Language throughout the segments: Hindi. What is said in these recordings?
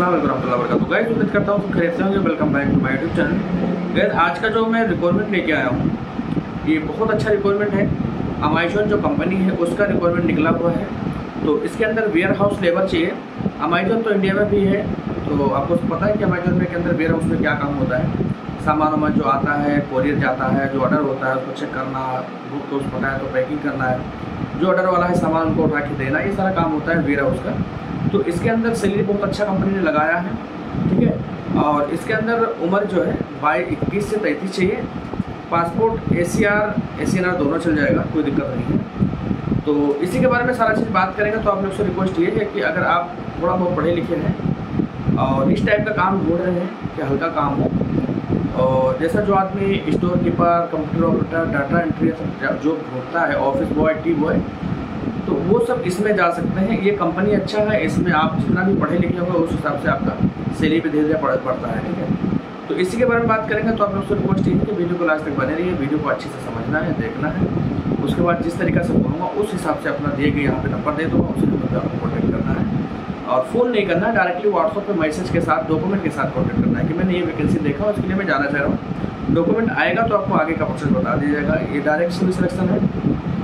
अस्सलाम वालेकुम रहमतुल्लाहि व बरकातहू। गाइस, उम्मीद करता हूँ खरीद से होंगे। Welcome back to my YouTube channel guys, आज का जो मैं रिक्वायरमेंट लेके आया हूँ, ये बहुत अच्छा रिक्वायरमेंट है। अमेजोन जो कंपनी है, उसका रिक्वायरमेंट निकला हुआ है। तो इसके अंदर वेयर हाउस लेबर चाहिए। अमेजोन तो इंडिया में भी है। तो आपको पता है कि अमेजोन में के अंदर वेयर हाउस में क्या काम होता है। सामान वामान जो आता है कोरियर जाता है, जो ऑर्डर होता है, उसको चेक करना बुक तो उसको है तो पैकिंग करना है। जो ऑर्डर वाला है, सामान उनको उठा के देना, ये सारा काम होता है वेयर हाउस का। तो इसके अंदर सैलरी बहुत अच्छा कंपनी ने लगाया है, ठीक है? और इसके अंदर उम्र जो है बाई इक्कीस से तैंतीस चाहिए। Passport E C R E C N R दोनों चल जाएगा, कोई दिक्कत नहीं है। तो इसी के बारे में सारा चीज़ बात करेंगे तो आप लोग से रिक्वेस्ट ये है कि अगर आप थोड़ा बहुत पढ़े लिखे हैं और इस टाइप का काम ढूंढ रहे हैं, कि हल्का काम हो, और जैसा जो आदमी store keeper computer operator data entry जो ढूंढता है ऑफ़िस बॉय टी बॉय तो वो सब इसमें जा सकते हैं। ये कंपनी अच्छा है, इसमें आप जितना भी पढ़े लिखे होंगे, उस हिसाब से आपका सैलरी पे धीरे धीरे पड़ता है, ठीक है? तो इसी के बारे में बात करेंगे तो आप लोग से रिक्वेस्ट ये है कि वीडियो को लास्ट तक बने रहिए वीडियो को अच्छे से समझना है, देखना है। उसके बाद जिस तरीके से बोलूँगा, उस हिसाब से अपना दिए गए यहाँ पे नंबर दे दूँगा, उसी नंबर पर आपको कॉन्टैक्ट करना है। और फ़ोन नहीं करना है डायरेक्टली व्हाट्सअप पे मैसेज के साथ डॉक्यूमेंट के साथ कॉन्टैक्ट करना है कि मैंने ये वैकेंसी देखा, उसके लिए मैं जाना चाह रहा हूँ। डॉक्यूमेंट आएगा तो आपको आगे का प्रोसेस बता दिया जाएगा। ये डायरेक्ट सिलेक्शन है।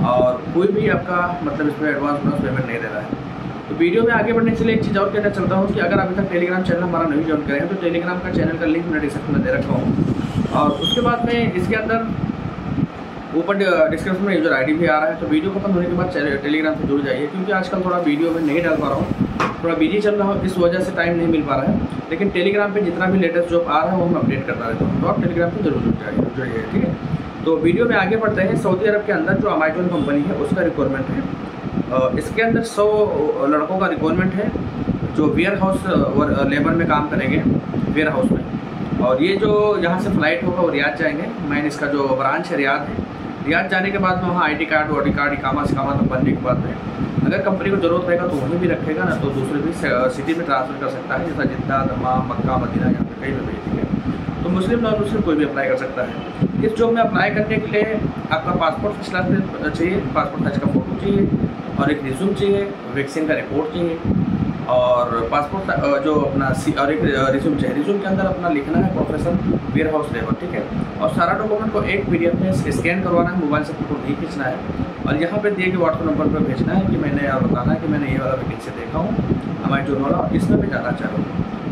और कोई भी आपका मतलब इसमें एडवांस एडवांस पेमेंट नहीं दे रहा है। तो वीडियो में आगे बढ़ने से लिए एक चीज़ और कहना चाहता हूँ कि अगर अभी तक टेलीग्राम चैनल हमारा नहीं ज्वाइन करें तो टेलीग्राम का चैनल का लिंक मैंने डिस्क्रिप्शन में दे रखा हूँ। और उसके बाद में इसके अंदर ऊपर डिस्क्रिप्शन में यूज़र आईडी भी आ रहा है तो वीडियो खत्म होने के बाद टेलीग्राम से जुड़ जाइए, क्योंकि आजकल थोड़ा वीडियो में नहीं डाल पा रहा हूँ। थोड़ा बिज़ी चल रहा हूँ, इस वजह से टाइम नहीं मिल पा रहा है। लेकिन टेलीग्राम पे जितना भी लेटेस्ट जॉब आ रहा है, वो मैं अपडेट करता रहता हूँ। तो आप टेलीग्राम पर ज़रूर जुड़ जाइए ठीक है? तो वीडियो में आगे बढ़ते हैं। सऊदी अरब के अंदर जो अमेजोन कंपनी है, उसका रिक्वायरमेंट है। इसके अंदर सौ लड़कों का रिक्वायरमेंट है, जो वेयर हाउस लेबर में काम करेंगे वेयर हाउस में। और ये जो यहाँ से फ़्लाइट होगा, वो रियाद जाएँगे। मैन इसका जो ब्रांच है रियाद है। रियाद जाने के बाद में वहाँ आई कार्ड वोटी कार्ड इकामा सिकामा तो बनने के बाद में अगर कंपनी को ज़रूरत रहेगा तो वहीं भी रखेगा, ना तो दूसरे भी सिटी में ट्रांसफ़र कर सकता है। जैसा जिद्दा, दमा, मक्का, मदीना, यहाँ पे कहीं भी भेज ठीक तो मुस्लिम नॉन मुस्लिम कोई भी अप्लाई कर सकता है। इस जॉब में अप्लाई करने के लिए आपका पासपोर्ट फ़र्स्ट चाहिए पासपोर्ट साइज़ का फ़ोटो चाहिए और एक रिज्यूम चाहिए वैक्सीन का रिपोर्ट चाहिए। और पासपोर्ट जो अपना और रिज्यूम चाहिए। रिज्यूम के अंदर अपना लिखना है प्रोफेशन वेयर हाउस लेबर ठीक है? और सारा डॉक्यूमेंट को एक पीडीएफ में स्कैन करवाना है मोबाइल से फ़ोटो नहीं खींचना है। और यहाँ पे दिए गए व्हाट्सअप नंबर पर भेजना है कि मैंने यार बताना है कि मैंने ये वाला वैकेंसी देखा हूँ, हमारे जो वाला इसमें भी जाना चाह।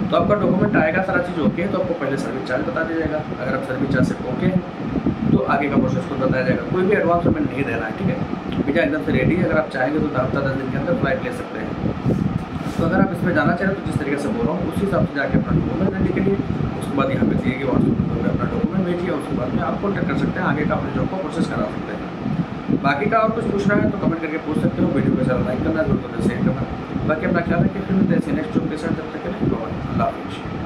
तो आपका डॉक्यूमेंट आएगा, सारा चीज़ ओके है तो आपको पहले सर्विस चार्ज बता दिया जाएगा। अगर आप सर्विस चार्ज से ओके तो आगे का प्रोसेस को बताया जाएगा। कोई भी एडवांस पेमेंट नहीं देना है, ठीक है? वीज़ा एकदम से रेडी है। अगर आप चाहेंगे तो हफ़्ता दस दिन के अंदर फ़्लाइट ले सकते हैं। तो अगर आप इसमें जाना चाहें तो जिस तरीके से बोल रहा हूँ, उस हिसाब से जाकर अपना डॉक्यूमेंट के लिए। उसके बाद यहाँ पे दिए गए व्हाट्सअप नंबर पर अपना डॉक्यूमेंट भेजिए उसके बाद में आप कॉन्टैक्ट कर सकते हैं, आगे का अपने जॉब को प्रोसेस करा सकते हैं। बाकी का और कुछ पूछना है तो कमेंट करके पूछ सकते हो, वीडियो को ज़्यादा लाइक करना ज़रूर शेयर करना। बाकी अपना ख्याल रखिए, फिर मिलते हैं नेक्स्ट जो के साथ जब तक अल्लाह हाफिज़।